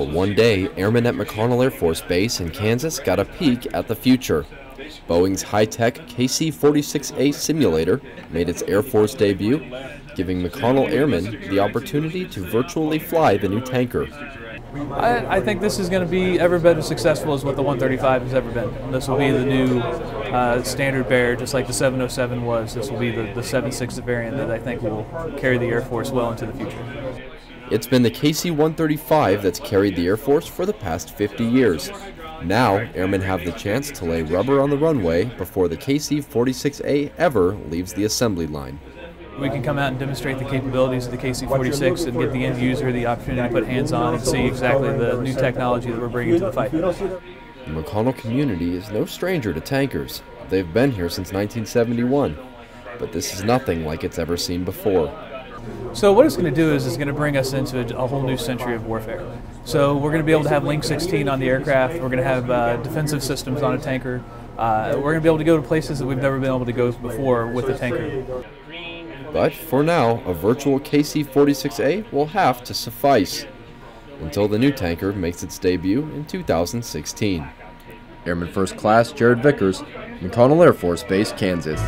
For one day, airmen at McConnell Air Force Base in Kansas got a peek at the future. Boeing's high tech KC 46A simulator made its Air Force debut, giving McConnell airmen the opportunity to virtually fly the new tanker. I, I think this is going to be ever as successful as what the 135 has ever been. This will be the new uh, standard bearer, just like the 707 was. This will be the, the 76 variant that I think will carry the Air Force well into the future. It's been the KC 135 that's carried the Air Force for the past 50 years. Now, airmen have the chance to lay rubber on the runway before the KC 46A ever leaves the assembly line. We can come out and demonstrate the capabilities of the KC-46 and get the end user the opportunity to put hands on and see exactly the new technology that we're bringing to the fight. The McConnell community is no stranger to tankers. They've been here since 1971, but this is nothing like it's ever seen before. So what it's going to do is it's going to bring us into a, whole new century of warfare. So we're going to be able to have Link 16 on the aircraft. We're going to have uh, defensive systems on a tanker. Uh, we're going to be able to go to places that we've never been able to go before with a tanker. But for now, a virtual KC-46A will have to suffice until the new tanker makes its debut in 2016. Airman First Class Jarrod Vickers, McConnell Air Force Base, Kansas.